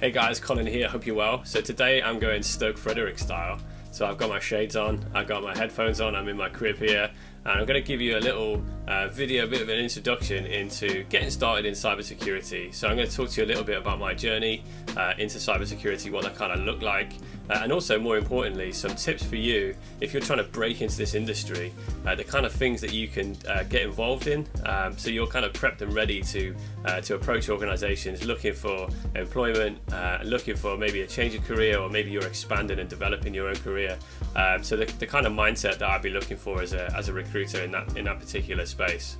Hey guys, Colin here, hope you're well. So today I'm going Stok Fredrik style. So I've got my shades on, I've got my headphones on, I'm in my crib here, and I'm going to give you a little uh, video, a bit of an introduction into getting started in cybersecurity. So I'm going to talk to you a little bit about my journey uh, into cybersecurity, what that kind of looked like, uh, and also more importantly, some tips for you if you're trying to break into this industry, uh, the kind of things that you can uh, get involved in, um, so you're kind of prepped and ready to uh, to approach organisations looking for employment, looking for maybe a change of career, or maybe you're expanding and developing your own career. Um, so the, the kind of mindset that I'd be looking for as a as a recruiter in that in that particular space.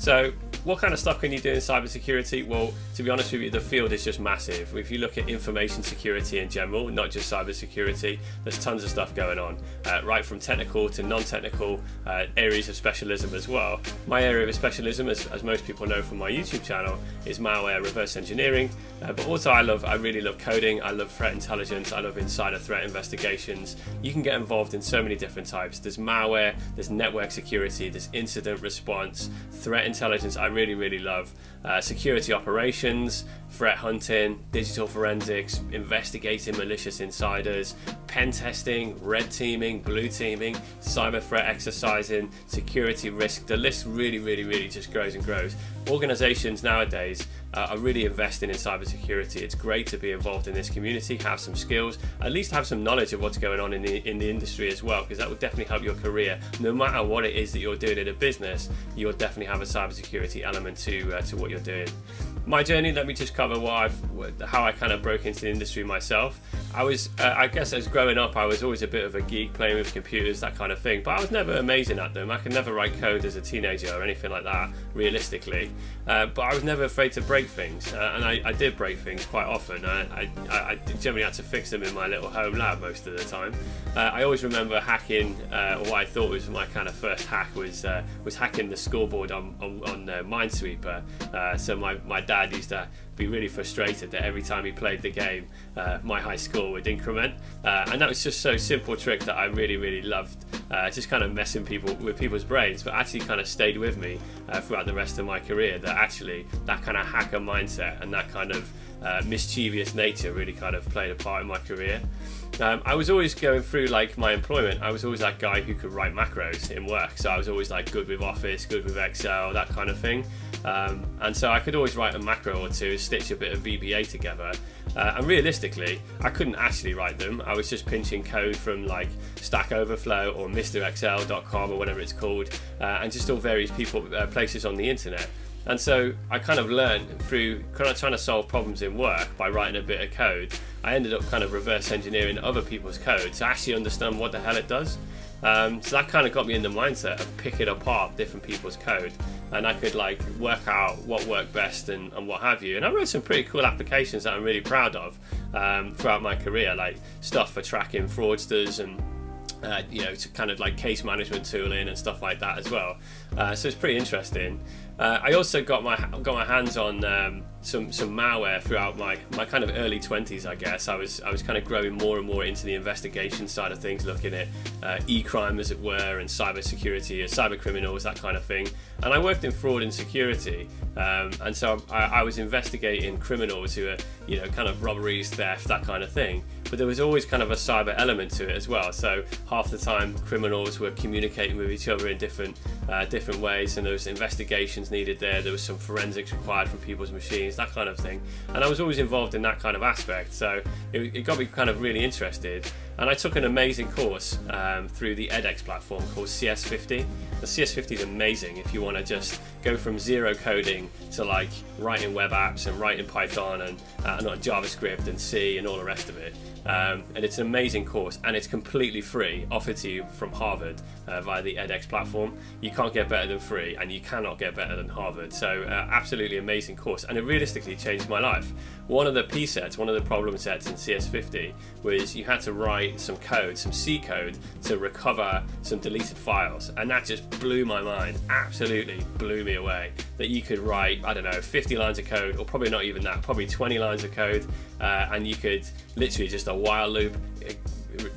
So, what kind of stuff can you do in cybersecurity? Well, to be honest with you, the field is just massive. If you look at information security in general, not just cybersecurity, there's tons of stuff going on, uh, right from technical to non-technical uh, areas of specialism as well. My area of specialism, as, as, most people know from my YouTube channel, is malware reverse engineering. Uh, but also, I love, I really love coding. I love threat intelligence. I love insider threat investigations. You can get involved in so many different types. There's malware, there's network security, there's incident response, threat intelligence. I really, really love uh, security operations, threat hunting, digital forensics, investigating malicious insiders, pen testing, red teaming, blue teaming, cyber threat exercising, security risk. The list really, really, really just grows and grows. Organizations nowadays uh, are really investing in cybersecurity. It's great to be involved in this community, have some skills, at least have some knowledge of what's going on in the in the industry as well, because that will definitely help your career. No matter what it is that you're doing in a business, you'll definitely have a cybersecurity element to uh, to what you're doing. My journey. Let me just cover what I've, how I kind of broke into the industry myself. I was, uh, I guess, as growing up, I was always a bit of a geek, playing with computers, that kind of thing. But I was never amazing at them. I could never write code as a teenager or anything like that, realistically. Uh, but I was never afraid to break things, uh, and I, I, did break things quite often. I, I, I, generally had to fix them in my little home lab most of the time. Uh, I always remember hacking, uh, or what I thought was my kind of first hack was uh, was hacking the scoreboard on on, on Minesweeper. so my my dad used to be really frustrated that every time he played the game, uh, my high score would increment. Uh, and that was just so simple trick that I really, really loved. Uh, just kind of messing people with people's brains, but actually kind of stayed with me uh, throughout the rest of my career. That actually that kind of hacker mindset and that kind of uh, mischievous nature really kind of played a part in my career. Um, I was always going through like my employment. I was always that guy who could write macros in work. So I was always like good with Office, good with Excel, that kind of thing. Um, and so I could always write a macro or two, stitch a bit of VBA together. Uh, and realistically, I couldn't actually write them. I was just pinching code from like Stack Overflow or MrExcel.com or whatever it's called, uh, and just all various people uh, places on the internet. And so I kind of learned through trying to solve problems in work by writing a bit of code. I ended up kind of reverse engineering other people's code to actually understand what the hell it does. Um, so that kind of got me in the mindset of picking apart different people's code, and I could like work out what worked best and, and what have you. And I wrote some pretty cool applications that I'm really proud of um, throughout my career, like stuff for tracking fraudsters and uh, you know, to kind of like case management tooling and stuff like that as well. Uh, so it's pretty interesting. Uh, I also got my got my hands on um, some some malware throughout my, my kind of early 20s I guess. I was I was kind of growing more and more into the investigation side of things looking at uh, e-crime as it were and cyber security cyber criminals that kind of thing. And I worked in fraud and security um, and so I, I, was investigating criminals who are you know kind of robberies theft that kind of thing. But there was always kind of a cyber element to it as well. So half the time criminals were communicating with each other in different uh, different ways and was investigations needed there there was some forensics required from people's machines that kind of thing. And I was always involved in that kind of aspect, so it, it got me kind of really interested. And I took an amazing course um, through the edX platform called CS50. The CS50 is amazing if you want to just go from zero coding to like writing web apps and writing Python and, uh, and JavaScript and C and all the rest of it. Um, and it's an amazing course and it's completely free, offered to you from Harvard uh, via the edX platform. You can't get better than free and you cannot get better than Harvard. So, uh, absolutely amazing course and it realistically changed my life. One of the P sets, one of the problem sets in CS50 was you had to write some code, some C code to recover some deleted files. And that just blew my mind, absolutely blew me away. That you could write, I don't know, 50 lines of code, or probably not even that, probably 20 lines of code, uh, and you could literally just a while loop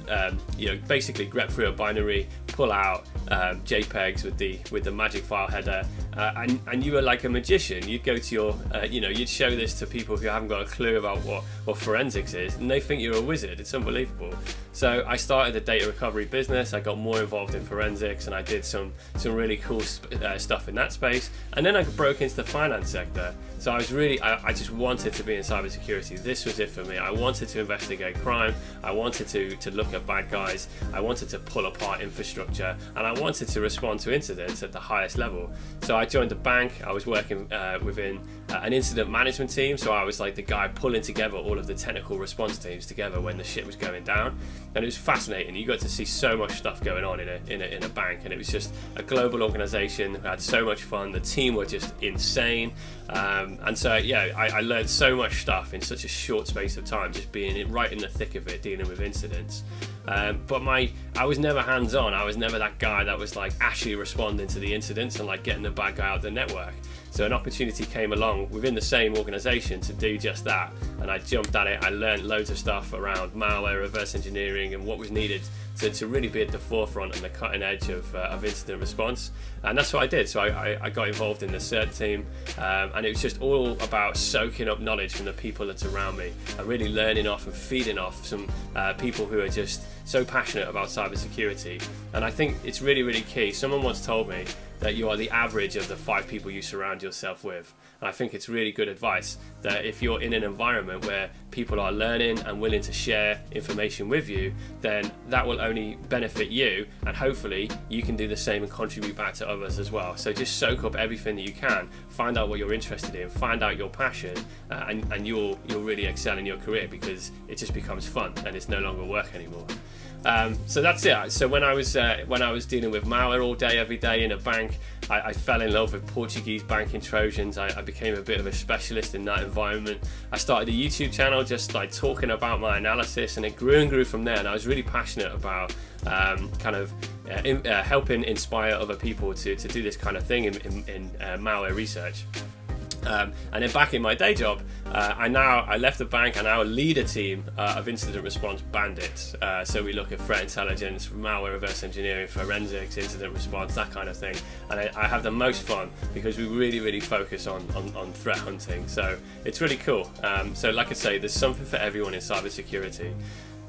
um, you know, basically grep through a binary, pull out um, JPEGs with the with the magic file header, uh, and and you were like a magician. You'd go to your, uh, you know, you'd show this to people who haven't got a clue about what what forensics is, and they think you're a wizard. It's unbelievable. So I started a data recovery business. I got more involved in forensics, and I did some some really cool uh, stuff in that space. And then I broke into the finance sector. So I was really, I, I, just wanted to be in cybersecurity. This was it for me. I wanted to investigate crime. I wanted to to look at bad guys. I wanted to pull apart infrastructure, and I wanted to respond to incidents at the highest level. So I joined the bank. I was working uh, within uh, an incident management team. So I was like the guy pulling together all of the technical response teams together when the shit was going down, and it was fascinating. You got to see so much stuff going on in a in a, in a bank, and it was just a global organization. We had so much fun. The team were just insane, um, and so yeah, I, I learned so much stuff in such a short space of time, just being right in the thick of it, dealing with incidents. Um, but my, I was never hands-on. I was never that guy that was like actually responding to the incidents and like getting the bad guy out of the network. So an opportunity came along within the same organization to do just that, and I jumped at it. I learned loads of stuff around malware, reverse engineering, and what was needed to, to really be at the forefront and the cutting edge of, uh, of incident response. And that's what I did. So I, I, I got involved in the CERT team, um, and it was just all about soaking up knowledge from the people that's around me and really learning off and feeding off some uh, people who are just so passionate about cybersecurity. And I think it's really, really key. Someone once told me that you are the average of the five people you surround yourself with. And I think it's really good advice that if you're in an environment where people are learning and willing to share information with you, then that will only benefit you, and hopefully you can do the same and contribute back to others as well. So just soak up everything that you can, find out what you're interested in, find out your passion, uh, and, and you'll you'll really excel in your career because it just becomes fun and it's no longer work anymore. Um, so that's it. So when I was uh, when I was dealing with malware all day, every day in a bank, I, I fell in love with Portuguese banking trojans. I, I, became a bit of a specialist in that environment. I started a YouTube channel just like talking about my analysis, and it grew and grew from there. And I was really passionate about um, kind of uh, in, uh, helping inspire other people to, to do this kind of thing in, in, in uh, malware research. Um, and then back in my day job, uh, I now I left the bank and now lead a team uh, of incident response bandits. Uh, so we look at threat intelligence, malware reverse engineering, forensics, incident response, that kind of thing. And I, I have the most fun because we really really focus on, on, on threat hunting. So it's really cool. Um, so like I say, there's something for everyone in cybersecurity.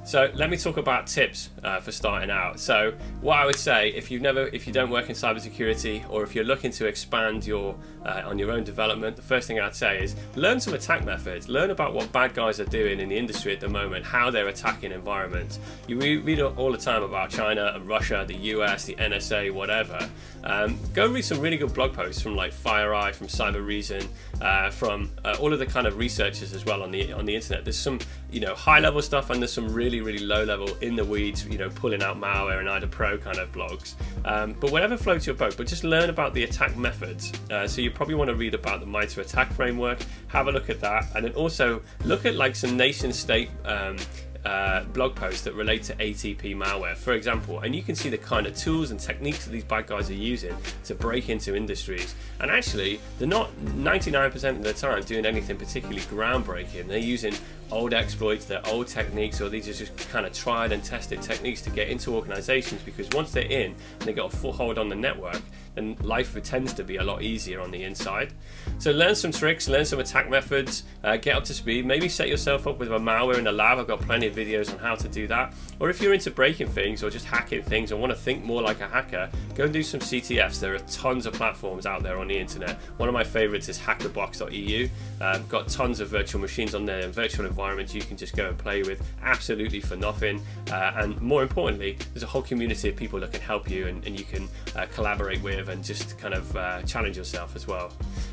So let me talk about tips uh, for starting out. So what I would say, if you've never, if you don't work in cybersecurity, or if you're looking to expand your uh, on your own development, the first thing I'd say is learn some attack methods. Learn about what bad guys are doing in the industry at the moment, how they're attacking environments. You read all the time about China and Russia, the US, the NSA, whatever. Um, go read some really good blog posts from like FireEye, from Cybereason, uh, from uh, all of the kind of researchers as well on the on the internet. There's some you know high level stuff and there's some really really low level in the weeds you know pulling out malware and IDA Pro kind of blogs. Um, but whatever floats your boat, but just learn about the attack methods. Uh, so you probably want to read about the MITRE ATT&CK framework, have a look at that, and then also look at like some nation state um, uh, blog posts that relate to ATP malware, for example, and you can see the kind of tools and techniques that these bad guys are using to break into industries. And actually, they're not 99% of the time doing anything particularly groundbreaking. They're using old exploits, they're old techniques, or these are just kind of tried and tested techniques to get into organizations because once they're in and they got a foothold on the network, then life tends to be a lot easier on the inside. So learn some tricks, learn some attack methods, uh, get up to speed, maybe set yourself up with a malware in the lab. I've got plenty of videos on how to do that. Or if you're into breaking things or just hacking things and want to think more like a hacker, go and do some CTFs. There are tons of platforms out there on the internet. One of my favorites is hackthebox.eu. Uh, got tons of virtual machines on there and virtual environments you can just go and play with absolutely for nothing. Uh, and more importantly, there's a whole community of people that can help you and, and you can uh, collaborate with and just kind of uh, challenge yourself as well.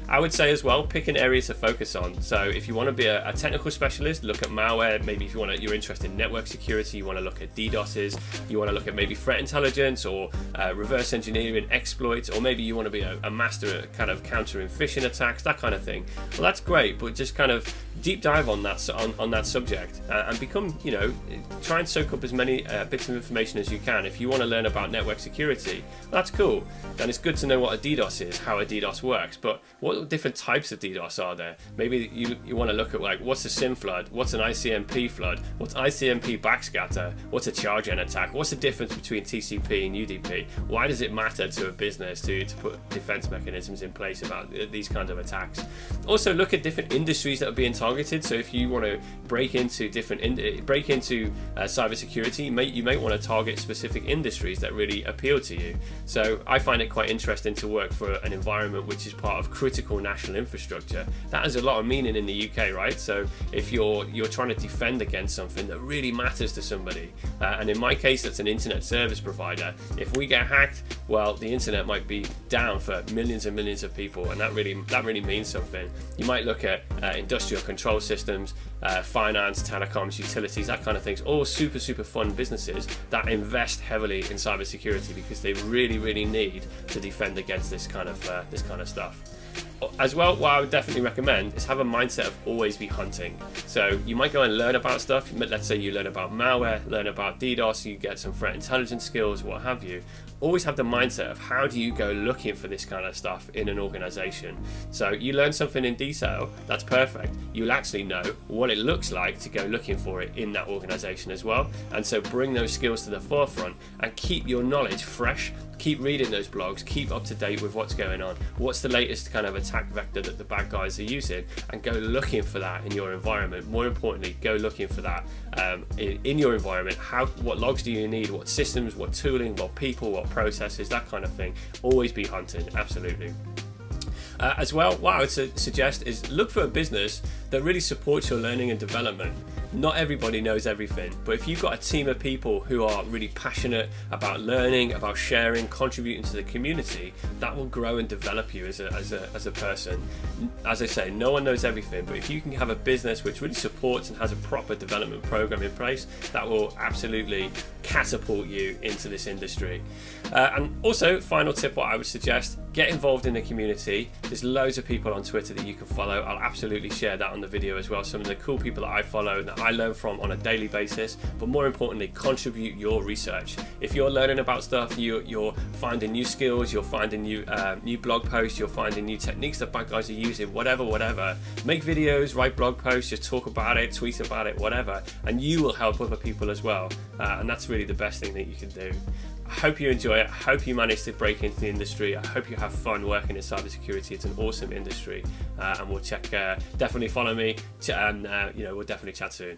I would say as well, pick an area to focus on. So if you want to be a, a technical specialist, look at malware. Maybe if you want to, you're interested in network security, you want to look at DDoSes, you want to look at maybe threat intelligence or uh, reverse engineering exploits, or maybe you want to be a, a master at kind of countering phishing attacks, that kind of thing. Well, that's great, but just kind of deep dive on that on, on that subject uh, and become you know try and soak up as many uh, bits of information as you can if you want to learn about network security that's cool and it's good to know what a DDoS is how a DDoS works but what different types of DDoS are there maybe you, you want to look at like what's a SYN flood what's an ICMP flood what's ICMP backscatter? What's a chargen attack? What's the difference between TCP and UDP? Why does it matter to a business to, to put defense mechanisms in place about these kinds of attacks? Also, look at different industries that are being targeted. So, if you want to break into different in, break into uh, cybersecurity, you may you may want to target specific industries that really appeal to you. So, I find it quite interesting to work for an environment which is part of critical national infrastructure. That has a lot of meaning in the UK, right? So, if you're you're trying to defend against something that really matters to somebody, uh, and in my case, that's an internet service provider. If we get hacked, well, the internet might be down for millions and millions of people, and that really that really means something. You might look at uh, industrial control systems, uh, finance, telecoms, utilities, that kind of things. All super super fun businesses that invest heavily in cybersecurity because they really really need to defend against this kind of uh, this kind of stuff as well, what I would definitely recommend is have a mindset of always be hunting. So you might go and learn about stuff. Let's say you learn about malware, learn about DDoS, you get some threat intelligence skills, what have you. Always have the mindset of how do you go looking for this kind of stuff in an organization. So you learn something in detail, that's perfect. You'll actually know what it looks like to go looking for it in that organization as well. And so bring those skills to the forefront and keep your knowledge fresh keep reading those blogs, keep up to date with what's going on, what's the latest kind of attack vector that the bad guys are using, and go looking for that in your environment. More importantly, go looking for that um, in, in, your environment. How, what logs do you need? What systems? What tooling? What people? What processes? That kind of thing. Always be hunting. Absolutely. Uh, as well, what I would su suggest is look for a business that really supports your learning and development. Not everybody knows everything, but if you've got a team of people who are really passionate about learning, about sharing, contributing to the community, that will grow and develop you as a, as a, as a person. As I say, no one knows everything, but if you can have a business which really supports and has a proper development program in place, that will absolutely catapult you into this industry. Uh, and also, final tip what I would suggest get involved in the community. There's loads of people on Twitter that you can follow. I'll absolutely share that on the video as well. Some of the cool people that I follow and that I learn from on a daily basis, but more importantly, contribute your research. If you're learning about stuff, you, are finding new skills, you're finding new uh, new blog posts, you're finding new techniques that bad guys are using, whatever, whatever. Make videos, write blog posts, just talk about it, tweet about it, whatever, and you will help other people as well. Uh, and that's really the best thing that you can do. Hope you enjoy it. I hope you manage to break into the industry. I hope you have fun working in cybersecurity. It's an awesome industry, uh, and we'll check. Uh, definitely follow me, and uh, you know we'll definitely chat soon.